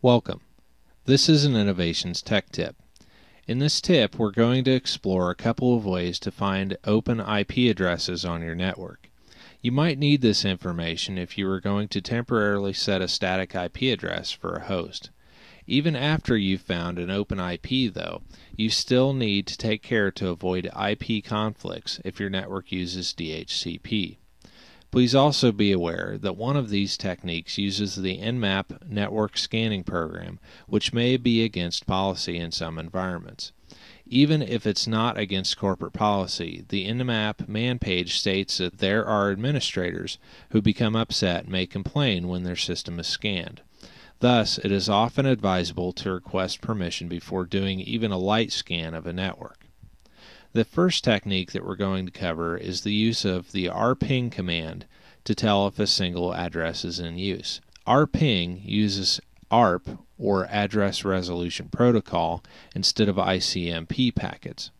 Welcome. This is an Innovations Tech Tip. In this tip, we're going to explore a couple of ways to find open IP addresses on your network. You might need this information if you are going to temporarily set a static IP address for a host. Even after you've found an open IP, though, you still need to take care to avoid IP conflicts if your network uses DHCP. Please also be aware that one of these techniques uses the Nmap network scanning program, which may be against policy in some environments. Even if it's not against corporate policy, the Nmap man page states that there are administrators who become upset and may complain when their system is scanned. Thus, it is often advisable to request permission before doing even a light scan of a network. The first technique that we're going to cover is the use of the arping command to tell if a single address is in use. arping uses ARP or Address Resolution Protocol instead of ICMP packets.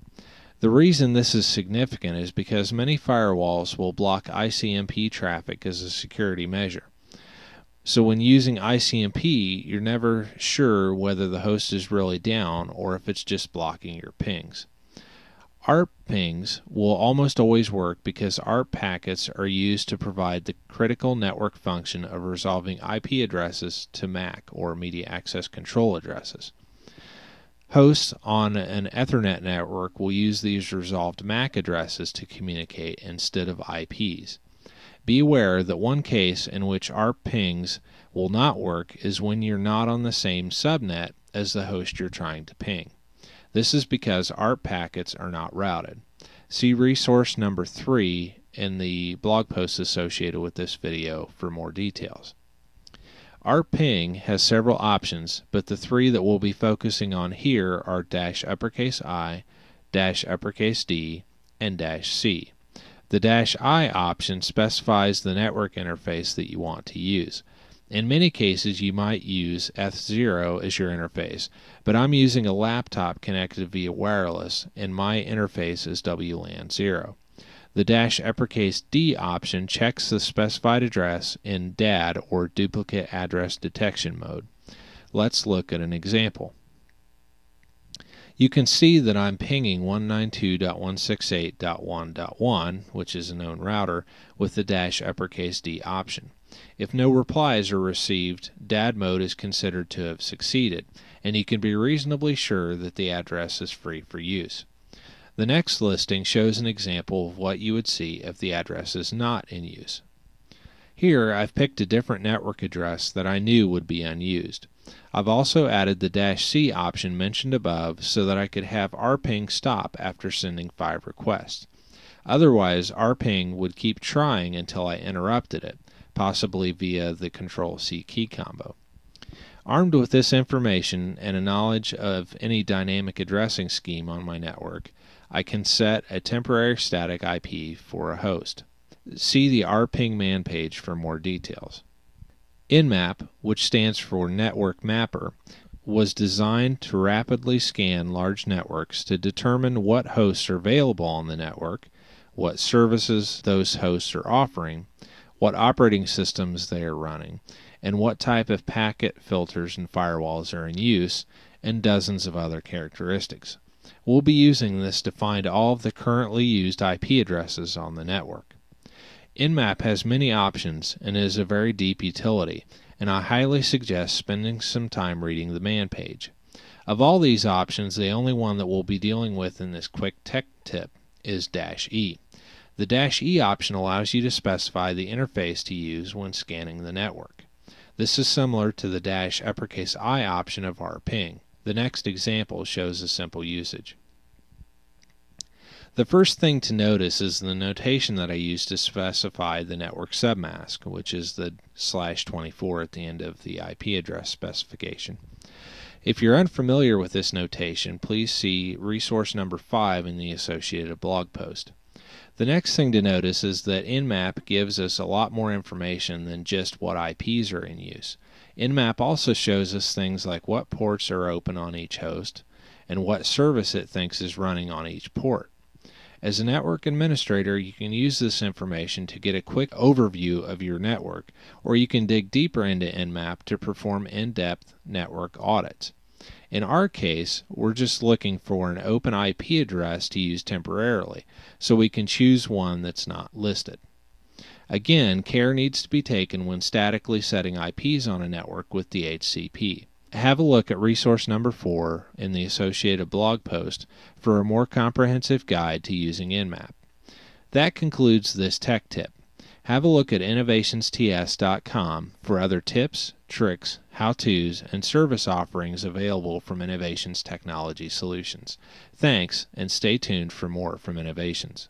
The reason this is significant is because many firewalls will block ICMP traffic as a security measure. So when using ICMP, you're never sure whether the host is really down or if it's just blocking your pings. ARP pings will almost always work because ARP packets are used to provide the critical network function of resolving IP addresses to MAC or Media Access Control addresses. Hosts on an Ethernet network will use these resolved MAC addresses to communicate instead of IPs. Be aware that one case in which ARP pings will not work is when you're not on the same subnet as the host you're trying to ping. This is because ARP packets are not routed. See resource number 3 in the blog post associated with this video for more details. arping has several options, but the three that we'll be focusing on here are dash uppercase I, dash uppercase D, and dash C. The dash I option specifies the network interface that you want to use. In many cases, you might use ETH0 as your interface, but I'm using a laptop connected via wireless, and my interface is WLAN 0. The dash uppercase D option checks the specified address in DAD or duplicate address detection mode. Let's look at an example. You can see that I'm pinging 192.168.1.1, which is a known router, with the dash uppercase D option. If no replies are received, DAD mode is considered to have succeeded, and you can be reasonably sure that the address is free for use. The next listing shows an example of what you would see if the address is not in use. Here I've picked a different network address that I knew would be unused. I've also added the dash C option mentioned above so that I could have arping stop after sending 5 requests. Otherwise, arping would keep trying until I interrupted it, possibly via the Control C key combo. Armed with this information and a knowledge of any dynamic addressing scheme on my network, I can set a temporary static IP for a host. See the arping man page for more details. Nmap, which stands for Network Mapper, was designed to rapidly scan large networks to determine what hosts are available on the network, what services those hosts are offering, what operating systems they are running, and what type of packet filters and firewalls are in use, and dozens of other characteristics. We'll be using this to find all of the currently used IP addresses on the network. Nmap has many options and is a very deep utility, and I highly suggest spending some time reading the man page. Of all these options, the only one that we'll be dealing with in this quick tech tip is Dash E. The Dash E option allows you to specify the interface to use when scanning the network. This is similar to the Dash uppercase I option of arping. The next example shows a simple usage. The first thing to notice is the notation that I use to specify the network submask, which is the slash 24 at the end of the IP address specification. If you're unfamiliar with this notation, please see resource number 5 in the associated blog post. The next thing to notice is that Nmap gives us a lot more information than just what IPs are in use. Nmap also shows us things like what ports are open on each host and what service it thinks is running on each port. As a network administrator, you can use this information to get a quick overview of your network, or you can dig deeper into Nmap to perform in depth network audits. In our case, we're just looking for an open IP address to use temporarily, so we can choose one that's not listed. Again, care needs to be taken when statically setting IPs on a network with DHCP. Have a look at resource number 4 in the associated blog post for a more comprehensive guide to using Nmap. That concludes this tech tip. Have a look at innovationsts.com for other tips, tricks, how to's, and service offerings available from Innovations Technology Solutions. Thanks, and stay tuned for more from Innovations.